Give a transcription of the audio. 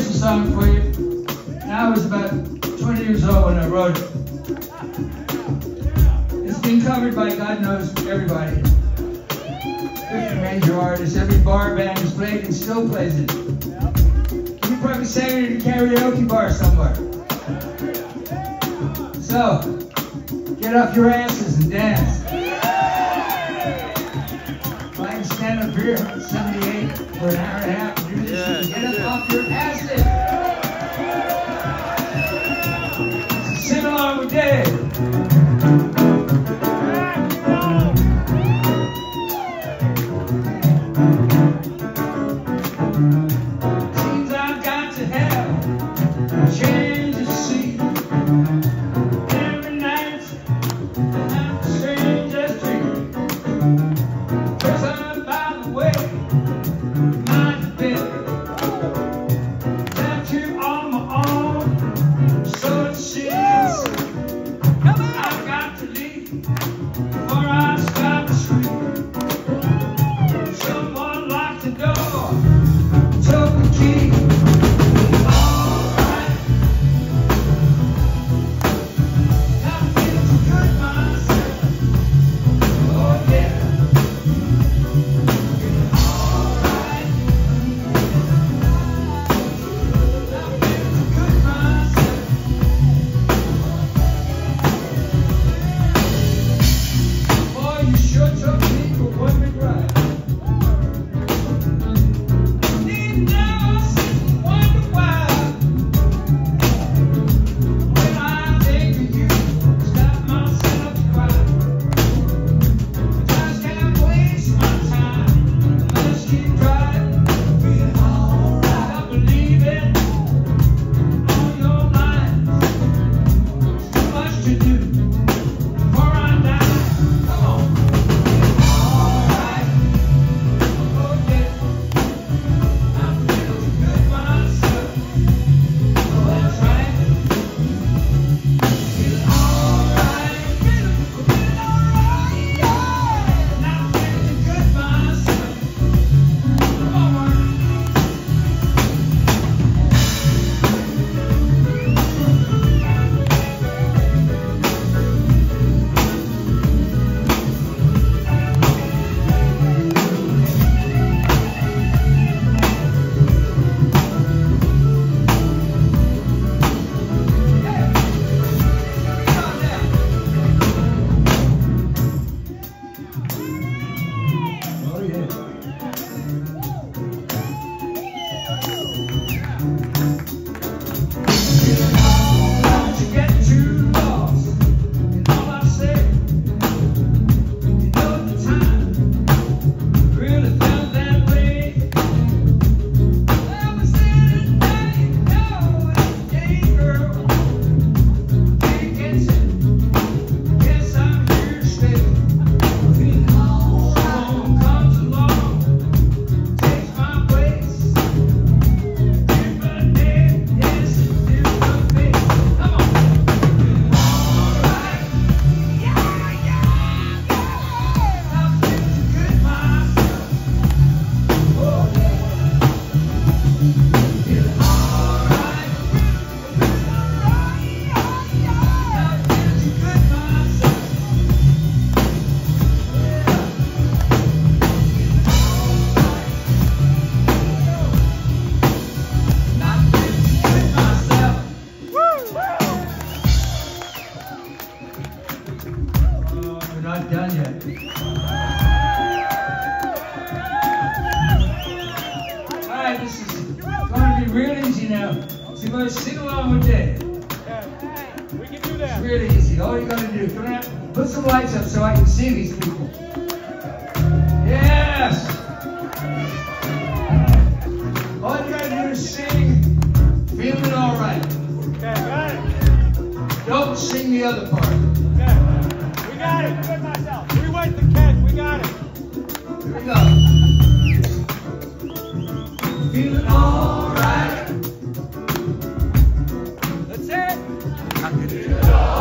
here's a song for you. And I was about 20 years old when I wrote it. It's been covered by God knows everybody. 50 major artists, every bar band has played and still plays it. You probably sang it in a karaoke bar somewhere. So, get off your asses and dance. I can stand up here 78 for an hour and a half off your acid. Música now. Somebody sing along with that. Yeah. We can do that. It's really easy. All you gotta do, come out, put some lights up so I can see these people. Yes! All you gotta do is sing, feeling alright. Don't sing the other part. حق